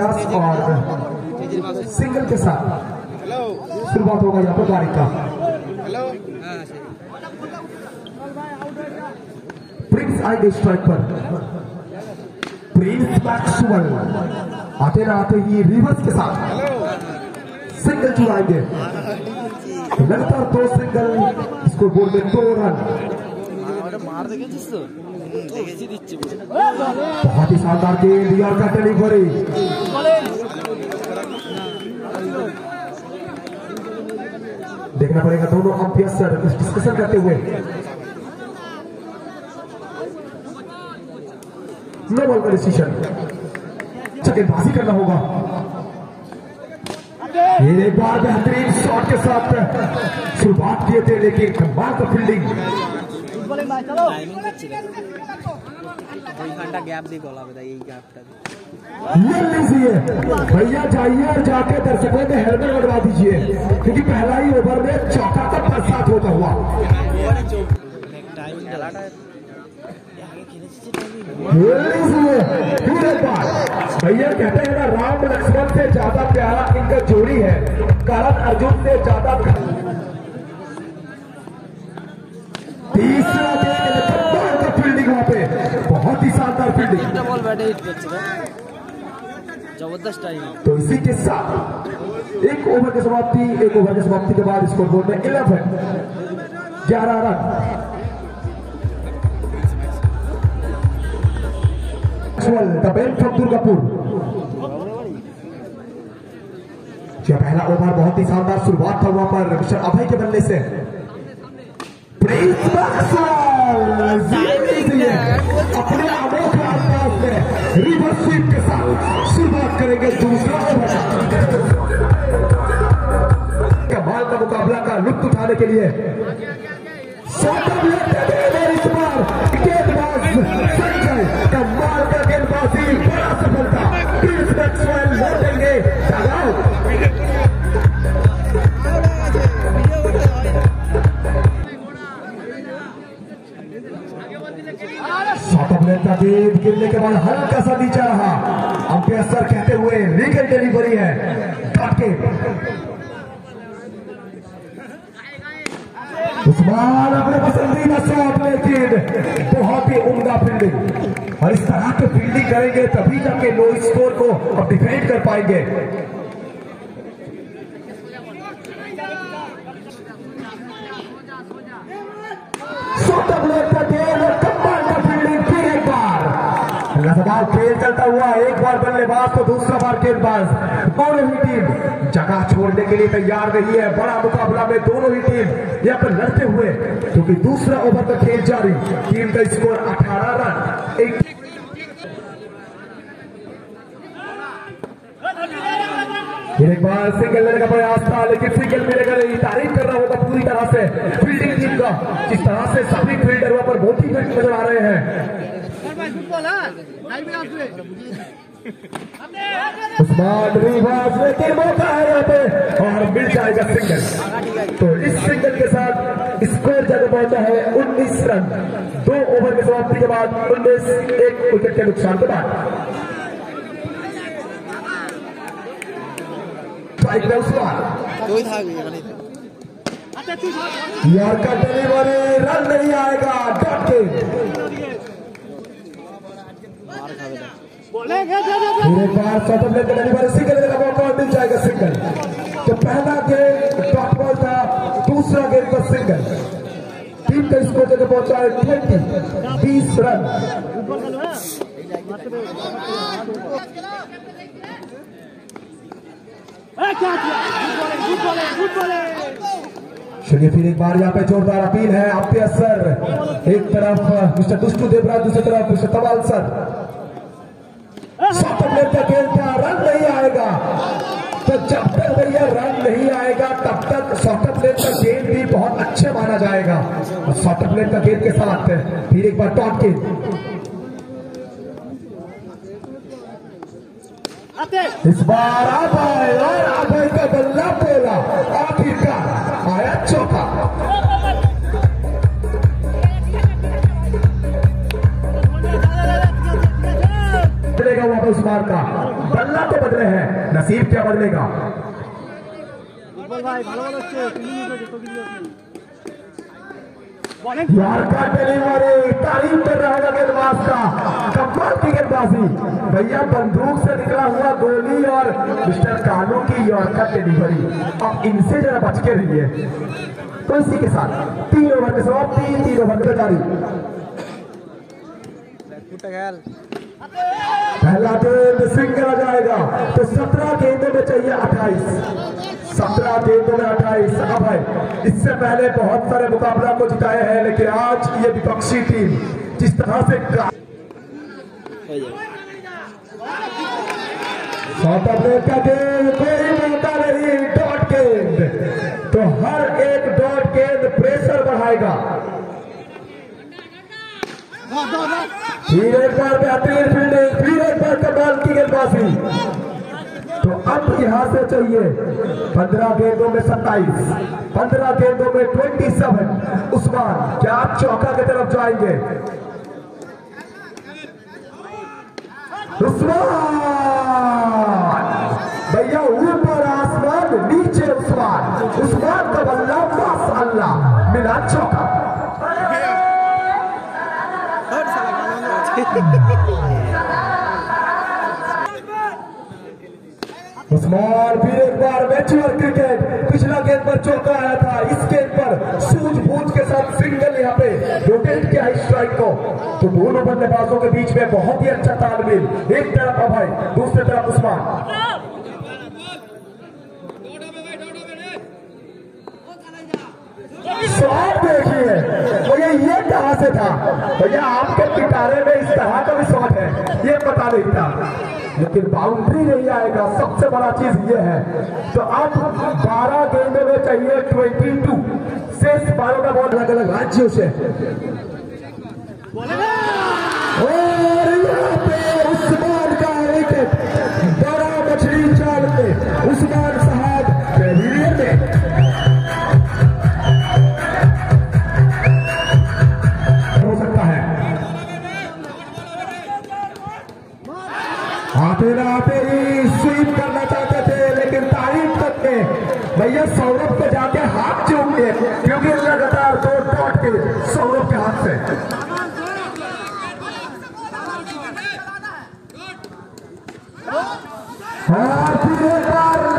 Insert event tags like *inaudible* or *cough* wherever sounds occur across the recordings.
प्रयास और सिंगल के साथ। शुरुआत होगा यहाँ पर गाड़ी का। प्रिंस आएँगे स्ट्राइक पर। प्रिंस मैक्सुअल आते ना आते ही रिवर्स के साथ। सिंगल चुराएँगे। लगातार दो सिंगल। इसको बोल दे दो रन। बहुत ही शानदार गेंद। यार का देखना पड़ेगा दोनों अंपायर सर कुछ डिस्कशन करते हुए। नो बॉल का डिसीज़न चकेबाजी करना होगा। ये एक बार बेहतरीन शॉट के साथ शुरुआत किए थे लेकिन कमाल का फील्डिंग कोई घंटा गैप दी गैप ये लीजिए भैया जाइए और जाके दर्शकों में हेलमेट लगवा दीजिए। क्योंकि पहला ही ओवर में बरसात होता हुआ। भैया कहते हैं ना, राम लक्ष्मण से ज़्यादा प्यारा इनका जोड़ी है। कारण अर्जुन से ज़्यादा तीसरा ज़बरदस्त तो इसी के साथ एक ओवर की समाप्ति एक ओवर की समाप्ति के बाद स्कोर बोर्ड में इलेवन ग्यारह run. The bell from Durgapur जो पहला ओवर बहुत ही शानदार शुरुआत था वहाँ पर मिस्टर अभय के बल्ले से। प्रेम रिवर्स स्वीप के साथ शुरुआत करेंगे दूसरा ओवर का मुकाबला का लुत्फ उठाने के लिए। शॉटअप शॉट लेकिन बहुत ही उम्दा फील्डिंग और इस तरह के फील्डिंग करेंगे, तभी जाके लो स्कोर को अब डिफेंड कर पाएँगे। लगातार खेल चलता हुआ, एक बार बल्लेबाज तो दूसरा गेंदबाज दोनों ही टीम? जगह छोड़ने के लिए तैयार नहीं है। बड़ा मुकाबला में दोनों ही टीम यहाँ पर लड़ते हुए, क्योंकि तो दूसरा ओवर का खेल जारी। टीम का स्कोर 18 रन। एक एक बार सिंगल लेने का प्रयास था, लेकिन सिंगल मिलेगा नहीं तारीफ़ करना होगा पूरी तरह से। फील्डिंग टीम का जिस तरह से सभी फील्डर वहाँ पर मोटिवेट नज़र आ रहे हैं। स्मार्ट विभाग में तीन मौका है यहाँ पे और मिल जाएगा सिंगल। तो इस सिंगल के साथ स्कोर जगह पहुँचा है उन्नीस रन। दो ओवर की समाप्ति के बाद उन्नीस, एक विकेट के नुकसान के बाद। यार का डिलीवरी रन नहीं आएगा डॉट के না फिर एक बार लेकर सिंगल का मौका और मिल जाएगा सिंगल तो पहला गेम डॉट बॉल था दूसरा गेम पर सिंगल टीम का स्कोर जगह पहुँचा है ट्वेंटी बीस रन। चलिए फिर एक बार यहाँ पे जोरदार अपील है आपके सर। एक तरफ़ मिस्टर दुष्टू देवराज दूसरी तरफ़ मिस्टर तवाल सर। शॉटअप लेकर खेल था रन नहीं आएगा। तो जब तक भैया रन नहीं आएगा, तब तक शॉटअप लेन का भी बहुत अच्छे माना जाएगा। और शॉटअप लेन का के साथ फिर एक बार टॉट गेंद इस बार अभय और अभय का बल्ला बोला आखिरकार आया चौका इंसान का। बल्ला तो बदले हैं। नसीब क्या बदलेगा? तारीफ़ कर रहा है गेंदबाज का। कमाल की गेंदबाजी। भैया बंदूक से निकला हुआ गोली और मिस्टर कानू की यॉर्कर डिलीवरी अब इनसे जरा बच के रहिए। तो इसी के साथ तीन ओवर के सौ तीन तीन ओवर के जारी। पहला गेंद सिंह आ जाएगा। तो सत्रह गेंदों में चाहिए अट्ठाईस। सत्रह गेंदों में अट्ठाईस। हाँ अब है इससे पहले बहुत सारे मुकाबला को जिताए हैं, लेकिन आज ये विपक्षी टीम जिस तरह से का गेंद कोई मौका नहीं, डॉट गेंद। तो हर एक फिर एक बार बेहतरीन फील्डिंग फिर एक बार कमाल की गेंदबाजी। तो अब यहाँ से चाहिए पंद्रह गेंदों में सत्ताईस, पंद्रह गेंदों में ट्वेंटी सेवन उस्मान, क्या आप चौका की तरफ़ जाएँगे? उस्मान! भैया, ऊपर आसमान, नीचे उस्मान। उस्मान का बल्ला अल्लाह मिला चौका। *laughs* उस्मान फिर एक बार मैच्योर क्रिकेट पिछला गेंद पर चौका आया था। इस गेंद पर सूझबूझ के साथ सिंगल यहाँ पे रोटेट किया है स्ट्राइक को। तो दोनों बल्लेबाजों के बीच में बहुत ही अच्छा तालमेल। एक तरफ़ अभय, दूसरी तरफ़ उस्मान। शॉट देखिए। भैया ये कहाँ से था? भैया आपके पिटारे में इस तरह का भी शॉट है ये पता नहीं था। लेकिन बाउंड्री नहीं आएगा। सबसे बड़ा चीज़ ये है तो अब 12 गेंदों में चाहिए 22 शेष बारह का बॉल अलग अलग राज्यों से। आते ही स्वीप करना चाहते थे, लेकिन तारीफ़ करके भैया सौरभ को जाके हाथ के क्योंकि लगातार दो डॉट के सौरभ के हाथ से।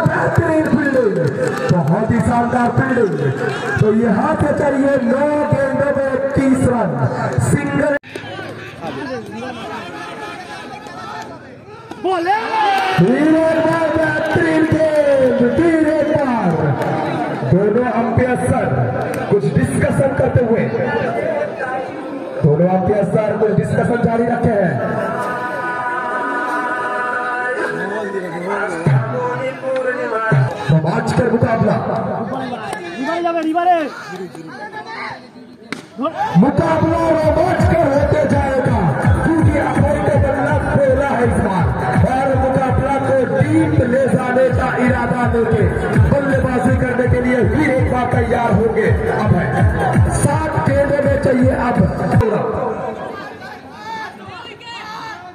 बेहतरीन फील्डिंग बहुत ही शानदार फील्डिंग तो यहाँ से चाहिए नौ गेंदों में इक्कीस रन। सिंगल बोले बेहतरीन गेंद धीरे पार दोनों अंपायर सर कुछ डिस्कशन करते हुए दोनों अंपायर सर कुछ डिस्कशन जारी रखे हैं आज कर मुकाबला मुकाबला रोमांचकर होते जाएगा फिर हो गए अब है। सात केंद्र में चाहिए अब।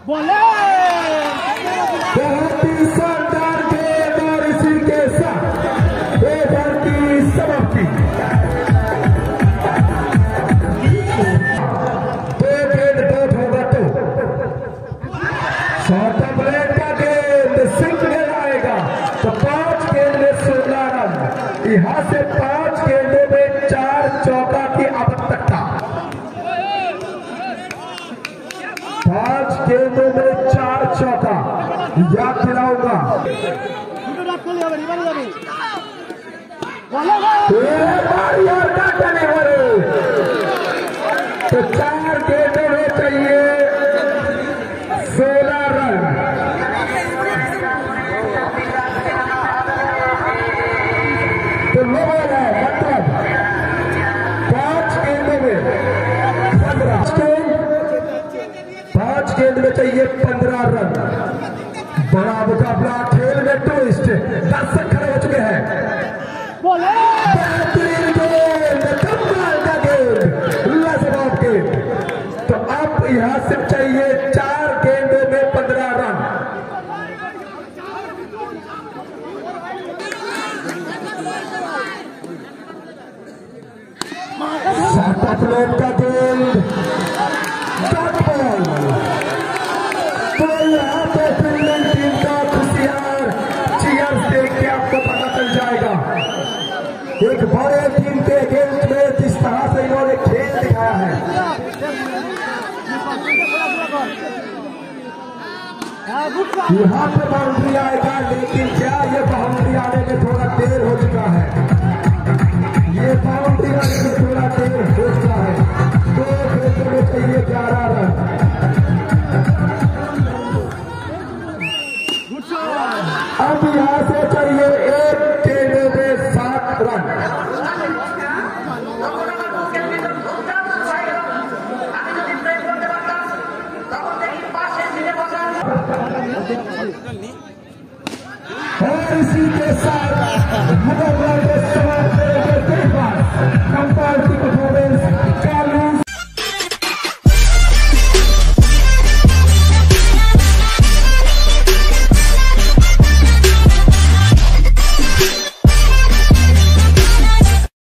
বলে पाँच गेंदों में चार चौका। याद दिलाऊँगा। तो चार गेंदों में चाहिए सोलह रन। तो लोगों चाहिए पंद्रह रन। बड़ा मुकाबला खेल में टूरिस्ट दस खड़े हो चुके हैं। बेहतरीन गेंद कमाल तो आप यहाँ से एक बड़े टीम के अगेंस्ट में जिस तरह से इन्होंने खेल दिखाया है। यहाँ पे बाउंड्री आएगा लेकिन क्या ये बाउंड्री आने में थोड़ा देर हो चुका है? ये बाउंड्री आने में थोड़ा देर हो चुका है। दो खेतों में चाहिए ग्यारह रन। अब यहाँ से और इसी के साथ